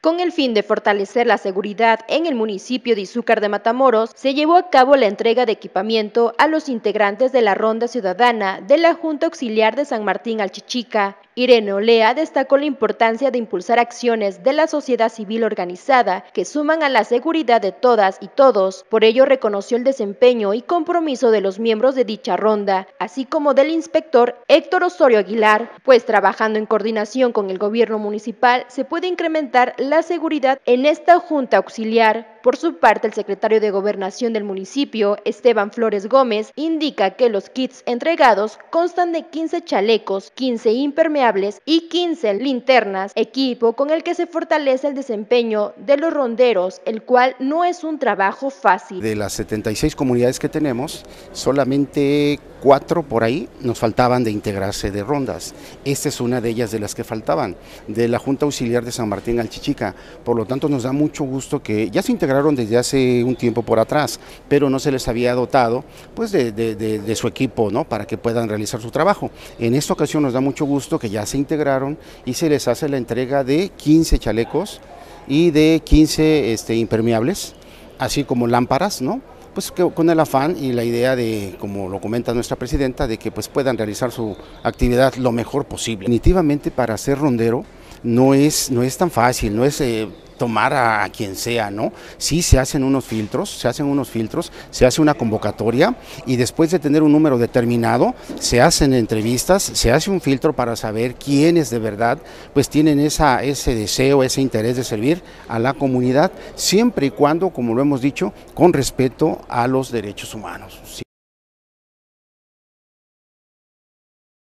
Con el fin de fortalecer la seguridad en el municipio de Izúcar de Matamoros, se llevó a cabo la entrega de equipamiento a los integrantes de la Ronda Ciudadana de la Junta Auxiliar de San Martín Alchichica. Irene Olea destacó la importancia de impulsar acciones de la sociedad civil organizada que suman a la seguridad de todas y todos. Por ello reconoció el desempeño y compromiso de los miembros de dicha ronda, así como del inspector Héctor Osorio Aguilar, pues trabajando en coordinación con el gobierno municipal se puede incrementar la seguridad en esta junta auxiliar. Por su parte, el secretario de Gobernación del municipio, Esteban Flores Gómez, indica que los kits entregados constan de 15 chalecos, 15 impermeables y 15 linternas, equipo con el que se fortalece el desempeño de los ronderos, el cual no es un trabajo fácil. De las 76 comunidades que tenemos, solamente cuatro por ahí nos faltaban de integrarse de rondas. Esta es una de ellas de las que faltaban, de la Junta Auxiliar de San Martín Alchichica. Por lo tanto, nos da mucho gusto que ya se integraron desde hace un tiempo por atrás, pero no se les había dotado pues de, de su equipo ¿no? para que puedan realizar su trabajo. En esta ocasión nos da mucho gusto que ya se integraron y se les hace la entrega de 15 chalecos y de 15 este, impermeables, así como lámparas, ¿no? pues con el afán y la idea de, como lo comenta nuestra presidenta, de que pues puedan realizar su actividad lo mejor posible. Definitivamente para ser rondero no es, no es tan fácil, no es eh, tomar a, quien sea, ¿no? Sí se hacen unos filtros, se hacen unos filtros, se hace una convocatoria y después de tener un número determinado, se hacen entrevistas, se hace un filtro para saber quiénes de verdad pues tienen esa, ese deseo, ese interés de servir a la comunidad, siempre y cuando, como lo hemos dicho, con respeto a los derechos humanos.